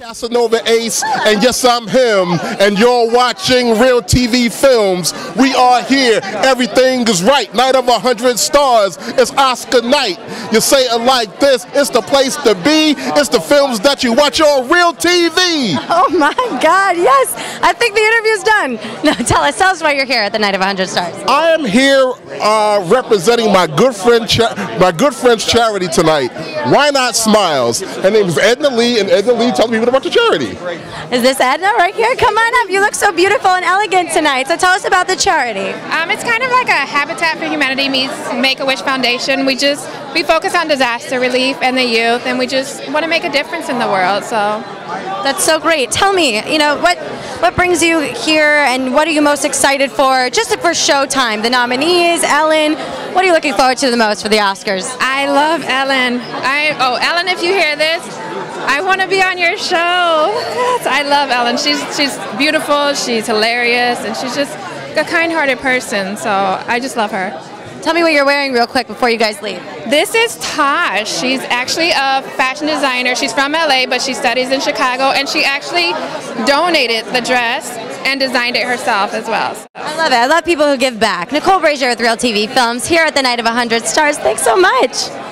Casanova Ace, and yes, I'm him, and you're watching Real TV Films. We are here. Everything is right. Night of a hundred stars. It's Oscar night. You say it like this. It's the place to be. It's the films that you watch on Real TV. Oh my God! Yes, I think the interview's done. No, tell us, tell us why you're here at the Night of a Hundred Stars. I am here uh, representing my good friend, my good friend's charity tonight. Why not Smiles? Her name is Edna Lee, and Edna Lee tells people about the charity. Is this Edna right here? Come on up. You look so beautiful and elegant tonight. So tell us about the charity. Um, it's kind of like a Habitat for Humanity meets Make a Wish Foundation. We just we focus on disaster relief and the youth, and we just want to make a difference in the world. So That's so great. Tell me, you know, what what brings you here and what are you most excited for just for Showtime? The nominees, Ellen. What are you looking forward to the most for the Oscars? I love Ellen. I oh Ellen, if you hear this, I want to be on your show. I love Ellen. She's she's beautiful. She's hilarious, and she's just a kind-hearted person. So I just love her. Tell me what you're wearing real quick before you guys leave. This is Tosh. She's actually a fashion designer. She's from LA, but she studies in Chicago, and she actually donated the dress and designed it herself as well. So. I love it. I love people who give back. Nicole Brajer with Real TV Films here at the Night of 100 Stars. Thanks so much.